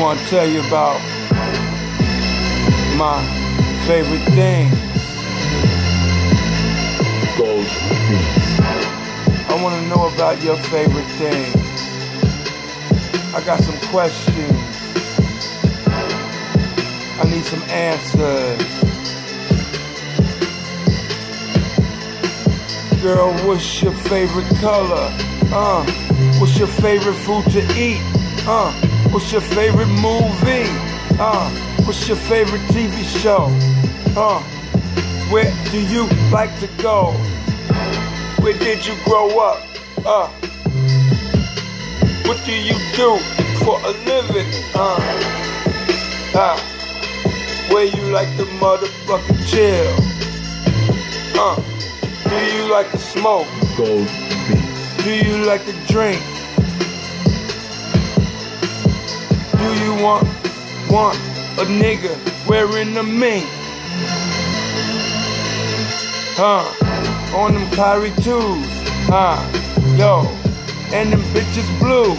want to tell you about my favorite thing. Gold. I want to know about your favorite thing. I got some questions. I need some answers. Girl, what's your favorite color? Uh, what's your favorite food to eat? Uh, what's your favorite movie? Uh, what's your favorite TV show? Uh, where do you like to go? Where did you grow up? Uh, what do you do for a living? Uh, uh, where you like to motherfucking chill? Uh, do you like to smoke? Gold. Do you like to drink? Do you want want a nigga wearing a mink? Huh? On them Kyrie twos, huh? Yo, and them bitches blue,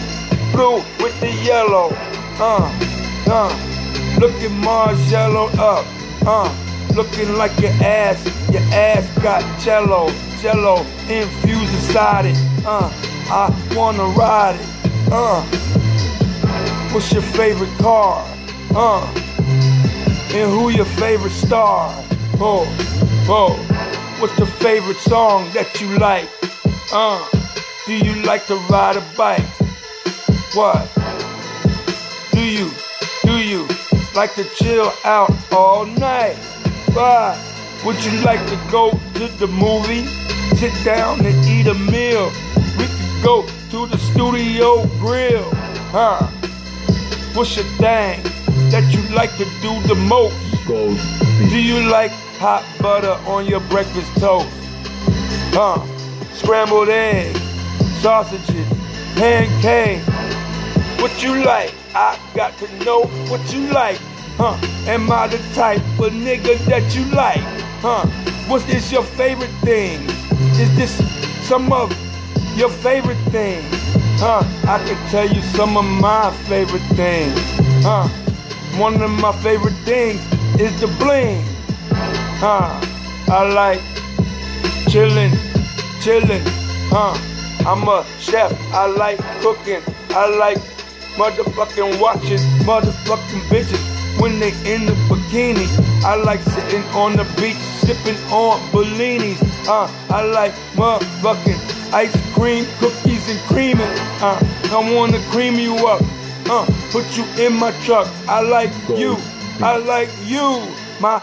blue with the yellow, huh? Huh? Looking Margello up, huh? Looking like your ass, your ass got jello, jello infused inside it, uh. I wanna ride it, uh. What's your favorite car? Uh. And who your favorite star? Oh, oh. What's the favorite song that you like? Uh. Do you like to ride a bike? What? Do you? Do you like to chill out all night? Why? Would you like to go to the movies? Sit down and eat a meal. We could go to the studio grill. Huh? What's your thing that you like to do the most? Gold Do you like hot butter on your breakfast toast? Huh? Scrambled eggs, sausages, pancakes. What you like? I got to know what you like. Huh? Am I the type of nigga that you like? Huh? What is your favorite thing? Is this some of your favorite things? Huh? I can tell you some of my favorite things. Huh? One of my favorite things is the bling. Huh? I like chillin', chillin', huh? I'm a chef, I like cooking, I like motherfucking watching motherfucking bitches when they in the bikini. I like sitting on the beach, sipping on Bellinis, uh, I like motherfucking ice cream, cookies and creaming, uh, I wanna cream you up, uh, put you in my truck, I like you, I like you, my